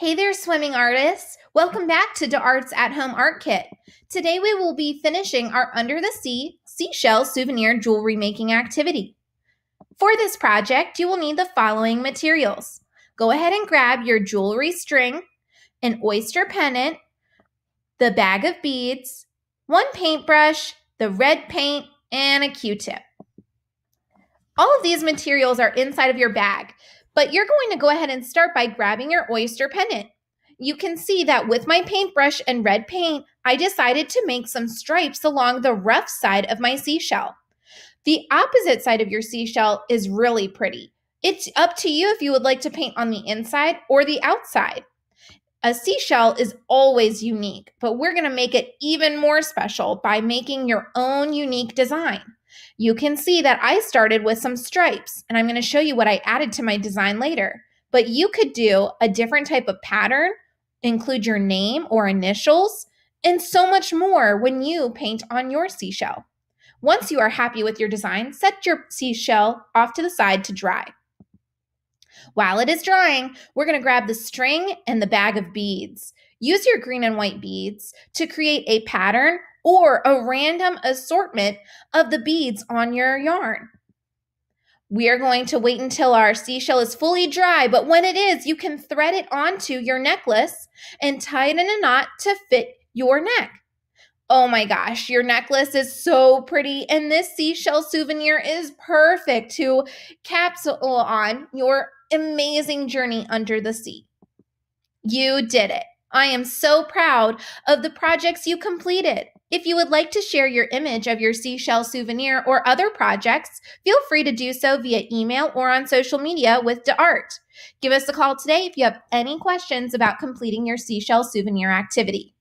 Hey there, swimming artists! Welcome back to d'Art's At Home Art Kit. Today we will be finishing our Under the Sea seashell souvenir jewelry making activity. For this project, you will need the following materials. Go ahead and grab your jewelry string, an oyster pennant, the bag of beads, one paintbrush, the red paint, and a Q-tip. All of these materials are inside of your bag, but you're going to go ahead and start by grabbing your oyster pennant. You can see that with my paintbrush and red paint, I decided to make some stripes along the rough side of my seashell. The opposite side of your seashell is really pretty. It's up to you if you would like to paint on the inside or the outside. A seashell is always unique, but we're going to make it even more special by making your own unique design. You can see that I started with some stripes, and I'm going to show you what I added to my design later. But you could do a different type of pattern, include your name or initials, and so much more when you paint on your seashell. Once you are happy with your design, set your seashell off to the side to dry. While it is drying, we're going to grab the string and the bag of beads. Use your green and white beads to create a pattern or a random assortment of the beads on your yarn. We are going to wait until our seashell is fully dry, but when it is, you can thread it onto your necklace and tie it in a knot to fit your neck. Oh my gosh, your necklace is so pretty, and this seashell souvenir is perfect to capsule on your amazing journey under the sea. You did it. I am so proud of the projects you completed. If you would like to share your image of your seashell souvenir or other projects, feel free to do so via email or on social media with d'Art. Give us a call today if you have any questions about completing your seashell souvenir activity.